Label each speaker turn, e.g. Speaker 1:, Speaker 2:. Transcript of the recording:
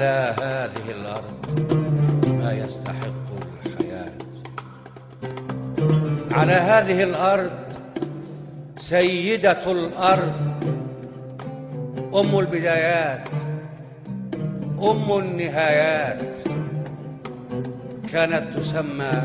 Speaker 1: على هذه الأرض ما يستحق الحياة. على هذه الأرض سيدة الأرض أم البدايات أم النهايات. كانت تسمى